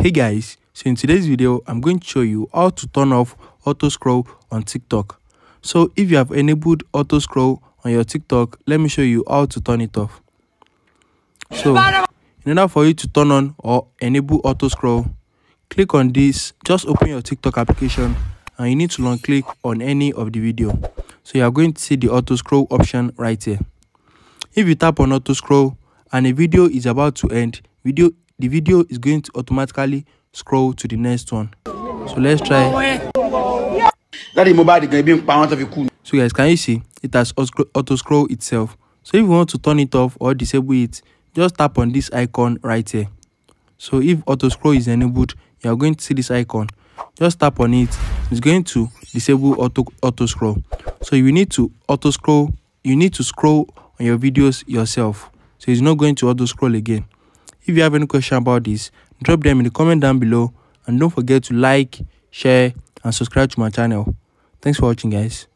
Hey guys, so in today's video, I'm going to show you how to turn off auto scroll on TikTok. So if you have enabled auto scroll on your TikTok, let me show you how to turn it off. So in order for you to turn on or enable auto scroll, click on this, just open your TikTok application and you need to long click on any of the video. So you are going to see the auto scroll option right here. If you tap on auto scroll and a video is about to end, video the video is going to automatically scroll to the next one. So let's try. láti mo bá di gan ebi ń pa wọn tó fi kú. So guys, can you see it has auto scroll itself? So if you want to turn it off or disable it, just tap on this icon right here. So if auto scroll is enabled, you are going to see this icon. Just tap on it. It's going to disable auto auto scroll. So you need to auto scroll. You need to scroll on your videos yourself. So it's not going to auto scroll again. If you have any question about this, drop them in the comment down below and don't forget to like, share and subscribe to my channel. Thanks for watching guys.